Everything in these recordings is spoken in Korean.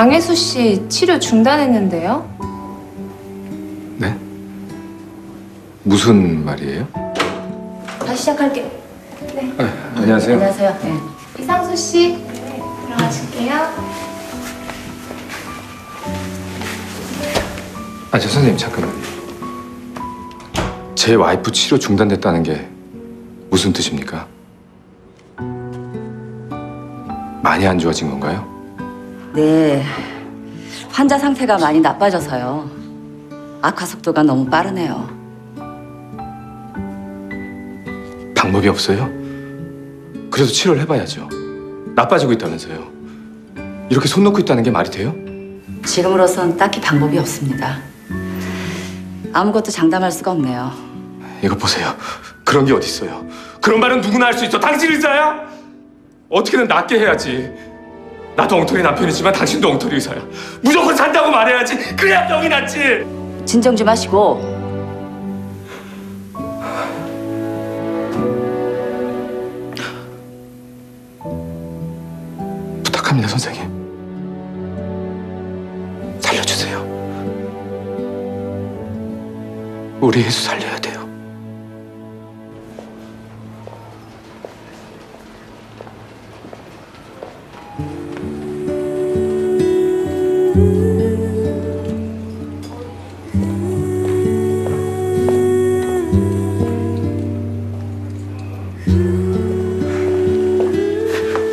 강혜수 씨 치료 중단했는데요? 네? 무슨 말이에요? 다시 시작할게요. 아, 안녕하세요. 안녕하세요. 네. 이상수 씨 네, 들어가실게요. 아, 저 선생님 잠깐만요. 제 와이프 치료 중단됐다는 게 무슨 뜻입니까? 많이 안 좋아진 건가요? 네. 환자 상태가 많이 나빠져서요. 악화 속도가 너무 빠르네요. 방법이 없어요? 그래도 치료를 해봐야죠. 나빠지고 있다면서요. 이렇게 손 놓고 있다는 게 말이 돼요? 지금으로선 딱히 방법이 없습니다. 아무것도 장담할 수가 없네요. 이거 보세요. 그런 게 어딨어요. 그런 말은 누구나 할 수 있어. 당신 의사야? 어떻게든 낫게 해야지. 나도 엉터리 남편이지만 당신도 엉터리 의사야. 무조건 산다고 말해야지. 그래야 병이 낫지. 진정 좀 하시고 부탁합니다, 선생님. 살려주세요. 우리 예수 살려야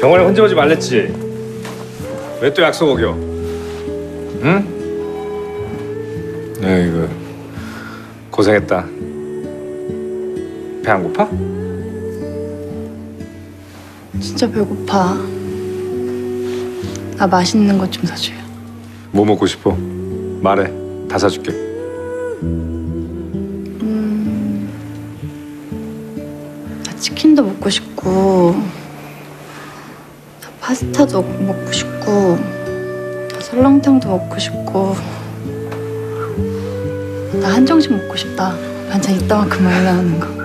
병원에 혼자 오지 말랬지. 왜 또 약속 어겨? 응? 에이구 고생했다. 배 안 고파? 진짜 배고파. 나 맛있는 것 좀 사줘요. 뭐 먹고 싶어? 말해. 다 사줄게. 나 치킨도 먹고 싶고, 나 파스타도 먹고 싶고, 나 설렁탕도 먹고 싶고, 나 한정식 먹고 싶다. 반찬 이따만큼 나오는 거.